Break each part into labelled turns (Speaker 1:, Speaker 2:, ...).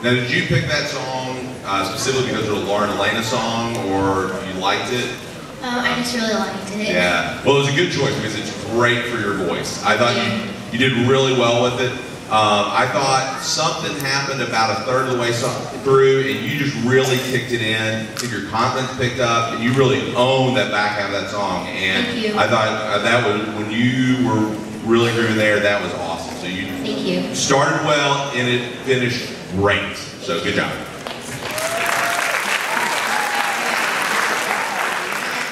Speaker 1: Now, did you pick that song uh, specifically because it was a Lauren Alaina song, or you liked it?
Speaker 2: Um, I just really liked it.
Speaker 1: Yeah. Well, it was a good choice because it's great for your voice. I thought you, you did really well with it. Um, I thought something happened about a third of the way through, and you just really kicked it in. I think your confidence picked up, and you really owned that back half of that song. And
Speaker 2: Thank you.
Speaker 1: I thought uh, that was when you were really grooving there. That was awesome. So you
Speaker 2: Thank you.
Speaker 1: started well, and it finished great. So good job.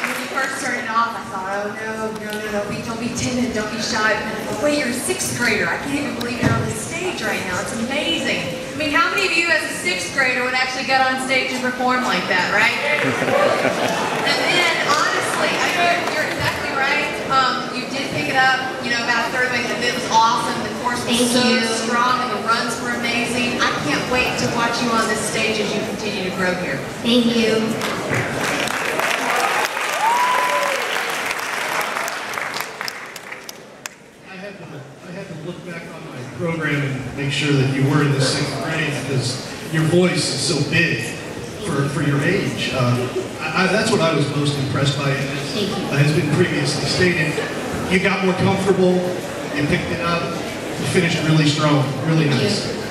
Speaker 3: When you first started off, I thought, oh no, no, no, no, be, don't be timid, don't be shy. And wait, you're a sixth grader. I can't even believe you're on the stage right now. It's amazing. I mean, how many of you as a sixth grader would actually get on stage and perform like that, right? and then, honestly, I mean, you're exactly right. Um, you did pick it up, you know, about a third way. It was awesome. The course was
Speaker 2: Thank
Speaker 3: so
Speaker 2: you.
Speaker 3: strong and the runs were amazing. Can't wait to watch you on this stage as you continue to grow here.
Speaker 2: Thank you.
Speaker 4: I had to, I had to look back on my program and make sure that you were in the sixth grade because your voice is so big for, for your age. Uh, I, I, that's what I was most impressed by. And as,
Speaker 2: Thank
Speaker 4: has been previously stated, you got more comfortable, you picked it up, you finished really strong, really nice.